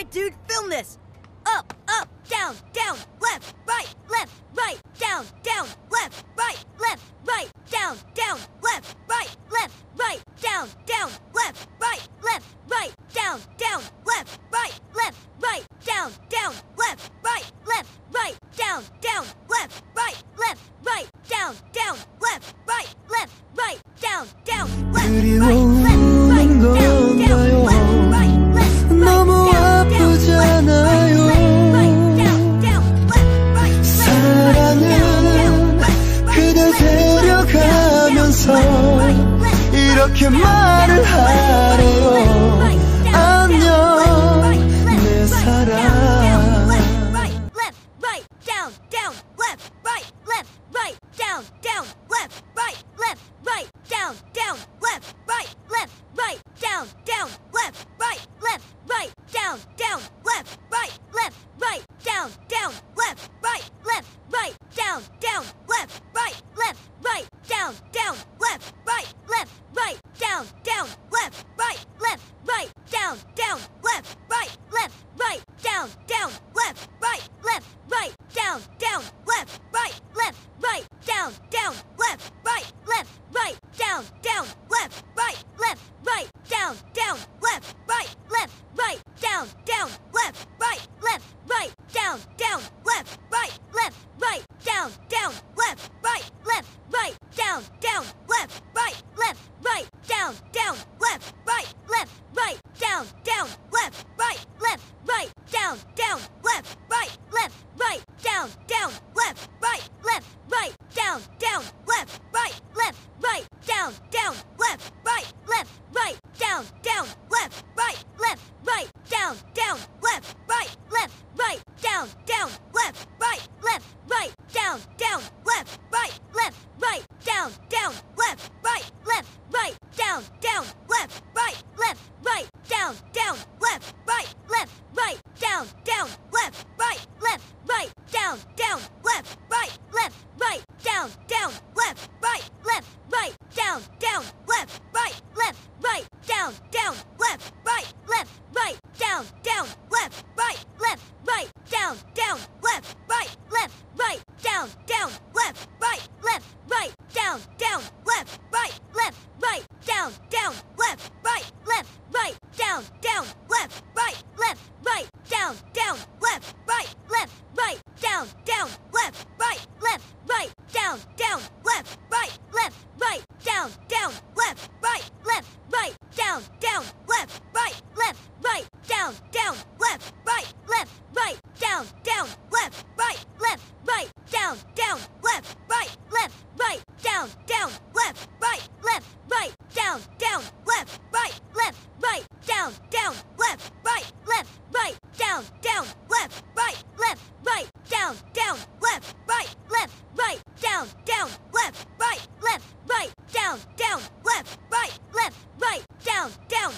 right, dude, film this. Up, up, down, down, left, right, left, right, down, down, left, right, left, right, down, down, left, right, left, right, down, down, left, right, left, right, down, down, left, right, left, right, down, down, left, right, left, right, down, down, left, right, left, right, down, down, left, right, left, right, down, down, left, right. 내려가면서 이렇게 말을 하래요 안녕 내 사랑 Down, down, left, right, left, right, down, down. down, down, left, right, left, right, down, down, left, right, left, right, down, down, left, right, left, right, down, down, left, right, left, right, down, down, left, right, left, right, down, down, left, right, left, right, down, down, left, right, left, right, down, down, left, right, left, right, down, down, left, right, left, right, down, down, left, right, left, right, down, down, left, right, left, right, down, down, left, right, left, right, down, down, left, right, left, right, down, down, left, right, left, right, down, down, left, right, left, right, down, down, down, left, right, left, right, down, down, left, right, left, right, down, down, left, right, left, right, down, down, left, right, left, right, down, down, left, right, left, right, down, down, left, right, left, right, down, down, left, right, left, right, down, down, left, right, left, right, down, down, left, right, left, right, down, down, left, right, left, right, down, down, left, right, left, right, down, down, left, right, left, right, down, down, left, right, left, right, down, down, left, right, left, right, down, down, left, right, left, right, down, down, left, right, left, right, down, down, left, right, left, right, down, down, left, right, left, right, down, down, left, right, left, right, down, down, left, right, left, right, down, down, left, right, left, right, down, down,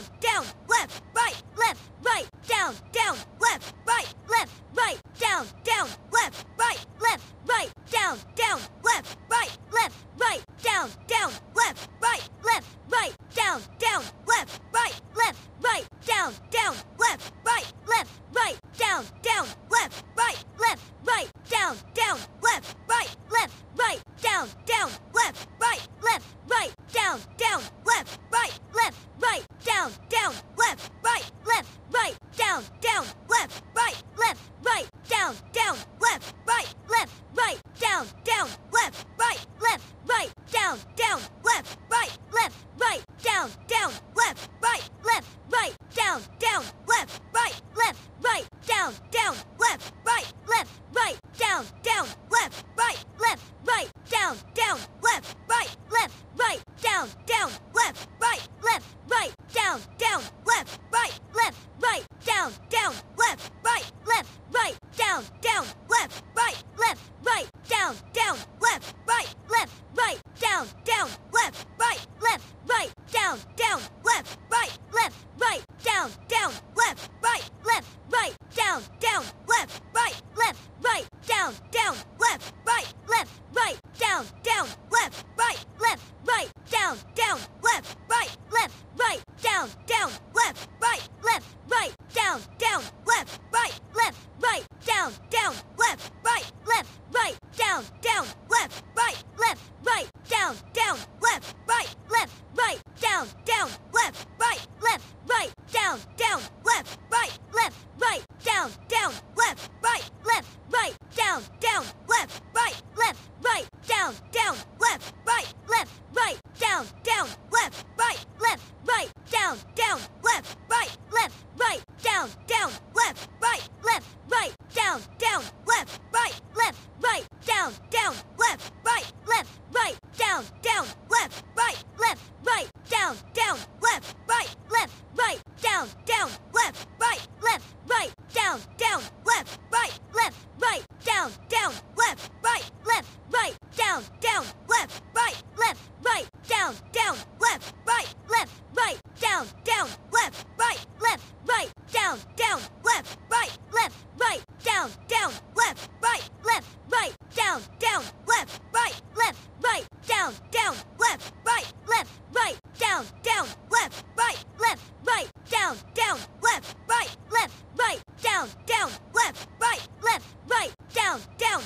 down, down, left, right, left, right, down, down, left, right, left, right, down, down, left, right, left, right, down, down, left, right, left, right, down, down, left, right, left, right, down, down, left, right, left, right, down, down, left, right, left, right, down, down, down, left, down, down, left, right, left, right, down, down, left, right, left, right, down, down, left, right, left, right, down, down, left, right, left, right, down, down, left, right, left, right, down, down, left, right, left, right, down, down, left, right, left, right, down, down, left, right, left, right, down, down, left, right, left, right, down, down, left, right, left, right, down, down, left, right, left, right, down, down, left, right, left, right, down, down, left, right, left, right, down, down, left, right, left, right, down, down, left, right, left, right, down, down,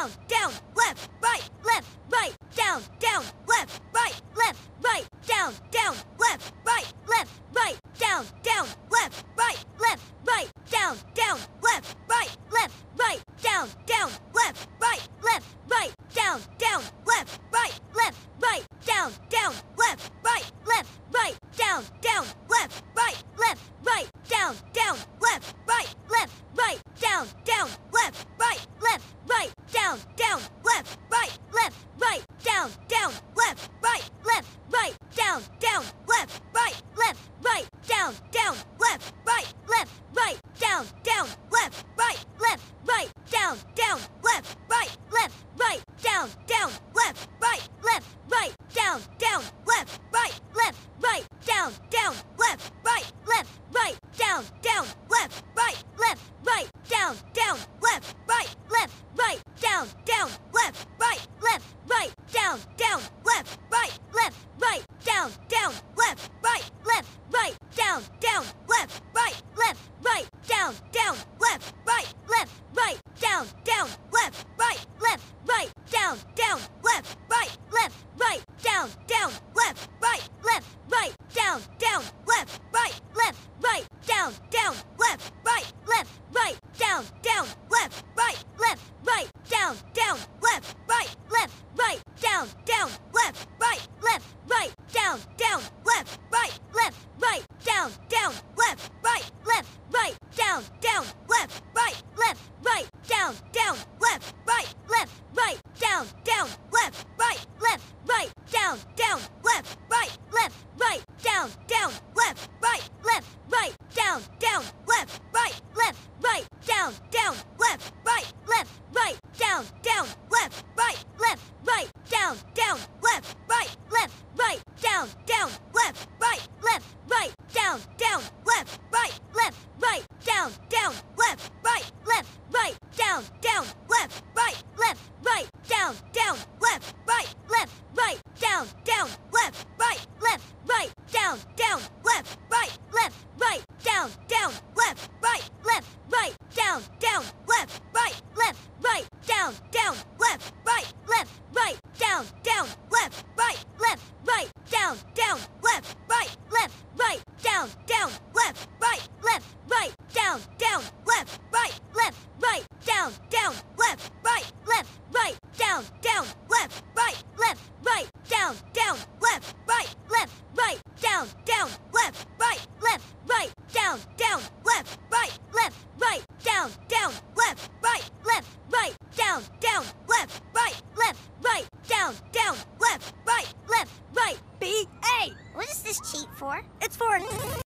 down, down, left, right, left, right, down, down, left, right, left, right, down, down, left, right, left, right, down, down, left, right, left, right, down, down, left, right, left, right, down, down, left, right, left, right, down, down, left, right, left, right, down, down, left, right, left, right, down, down, left, right, left, right, down, down, left, right, left, right, down, down, left, right, left, right, down, down, left, right, left, right, down, down, left, right, left, right, down, down, left, right, left, right, down, down, left, right, left, right, down, down, left, right, left, right, down, down, left, right, left, right, down, down, left, right, left, right, down, down, left, right, left, right, down, down, left, right, left, right, down, down, left, right, left, right, down, down, down, left, right, down, down, left, right, left, right, down, down, left, right, left, right, down, down, left, right, left, right, down, down, left, right, left, right, down, down, left, right, left, right, down, down, left, right, left, right, down, down, down, left, right, left, right, down, down, left, right, left, right, down, down, left, right, left, right, down, down, left, right, left, right, down, down, left, right, left, right, down, down, left, right, left, right. B A. What is this cheat for? It's for